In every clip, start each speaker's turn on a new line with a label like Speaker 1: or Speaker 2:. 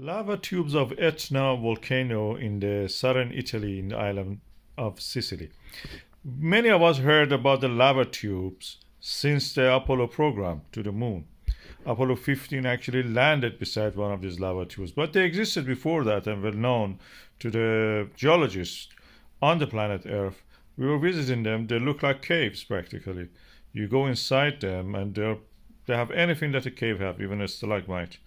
Speaker 1: Lava tubes of Etna volcano in the southern Italy in the island of Sicily. Many of us heard about the lava tubes since the Apollo program to the moon. Apollo 15 actually landed beside one of these lava tubes, but they existed before that and were known to the geologists on the planet Earth. We were visiting them, they look like caves practically. You go inside them and they have anything that a cave have, even a stalagmite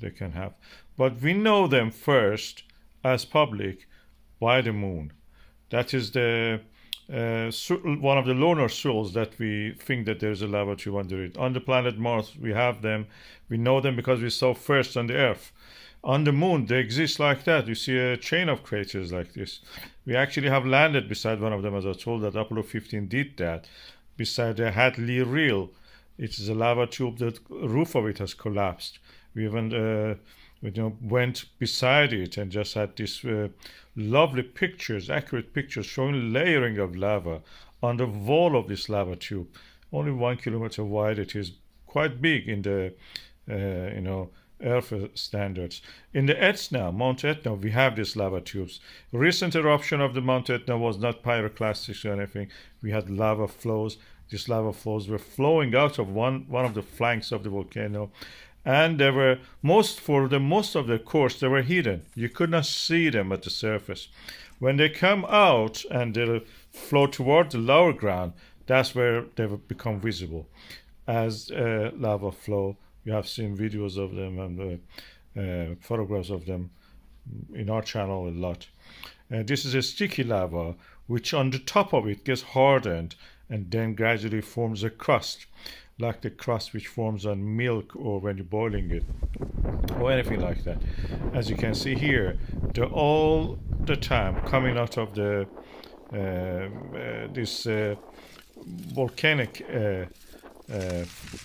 Speaker 1: they can have. But we know them first as public by the moon. That is the uh, one of the lunar sources that we think that there's a lava tube under it. On the planet Mars, we have them. We know them because we saw first on the Earth. On the moon, they exist like that. You see a chain of craters like this. We actually have landed beside one of them, as I told that Apollo 15 did that, beside the Hadley Rille. It is a lava tube. The roof of it has collapsed. We even uh, you know, went beside it and just had these uh, lovely pictures, accurate pictures showing layering of lava on the wall of this lava tube. Only one kilometer wide. It is quite big in the, uh, you know, Earth standards. In the Etna, Mount Etna, we have these lava tubes. Recent eruption of the Mount Etna was not pyroclastic or anything. We had lava flows. These lava flows were flowing out of one, one of the flanks of the volcano and they were most for the most of the course they were hidden. You could not see them at the surface. When they come out and they flow toward the lower ground that's where they become visible. As uh, lava flow you have seen videos of them and uh, uh, photographs of them in our channel a lot. Uh, this is a sticky lava which on the top of it gets hardened and then gradually forms a crust like the crust which forms on milk or when you're boiling it or anything like that. As you can see here they're all the time coming out of the uh, uh, this uh, volcanic uh, uh,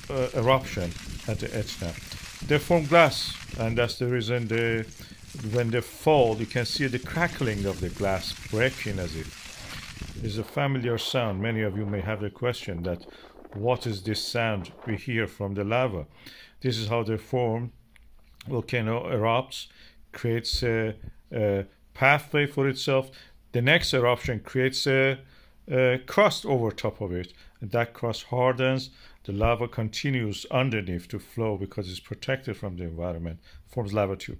Speaker 1: uh, eruption at the Etna. They form glass and that's the reason they when they fall you can see the crackling of the glass breaking as if. Is a familiar sound. Many of you may have the question that what is this sound we hear from the lava? This is how they form. Volcano erupts, creates a, a pathway for itself. The next eruption creates a, a crust over top of it, and that crust hardens. The lava continues underneath to flow because it's protected from the environment, forms lava tube.